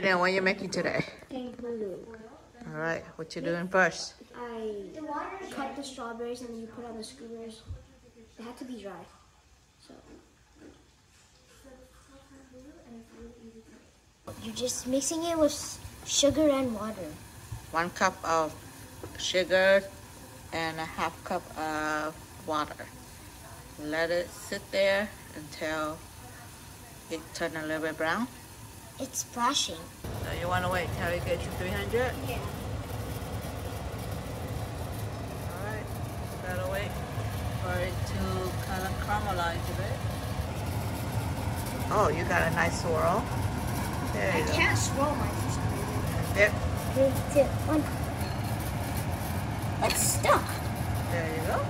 then what are you making today? Kangaroo. All right, what you doing first? I cut the strawberries and then you put on the skewers. They have to be dry. So you're just mixing it with sugar and water. One cup of sugar and a half cup of water. Let it sit there until it turn a little bit brown. It's splashing. So you want to wait till it gets to 300? Yeah. Alright, gotta wait for it to kind of caramelize a bit. Oh, you got a nice swirl. There I you go. can't swirl some reason. Yep, Three, two, one. It's oh stuck. there you go.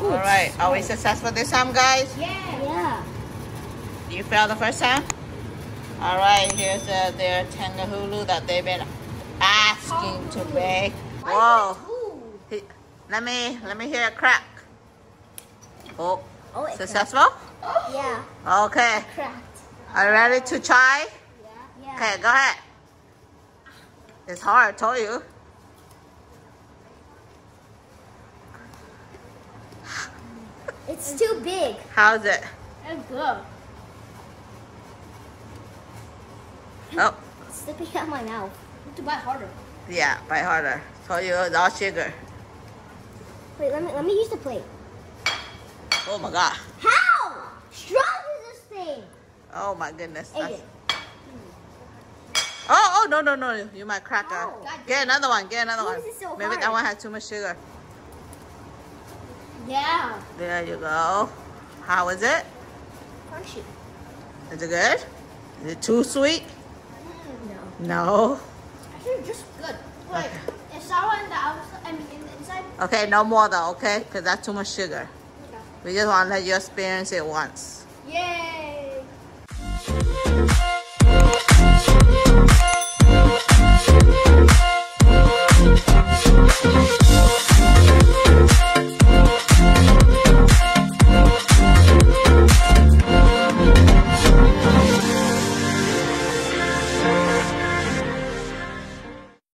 Ooh, it's Alright, are we successful this time, guys? Yeah. Yeah. You failed the first time? Alright, here's uh, their tanghulu that they've been asking to bake. Whoa. He- Let me, let me hear a crack. Oh, Oh, successful? cracked. Yeah. Okay, Cracked. are you ready to try? Yeah. Okay, go ahead. It's hard, I told you. It's too big. How's it? It's good. Oh, It's slipping out my mouth. have to bite harder. yeah, bite harder. Told you it's all sugar. Wait, let me let me use the plate. Oh my god. How strong is this thing? Oh my goodness. That's- Oh, oh, no, no, no. You might crack it. Get another one. Get another Why one. so Maybe that one has too much sugar. Yeah. There you go. How is it? Crunchy. Is it good? Is it too sweet? Mm, no. No. Actually, just good. Wait, it's sour in the outside. I mean, in the inside. Okay, no more though, okay? Because that's too much sugar. We just want to let you experience it once. Yay!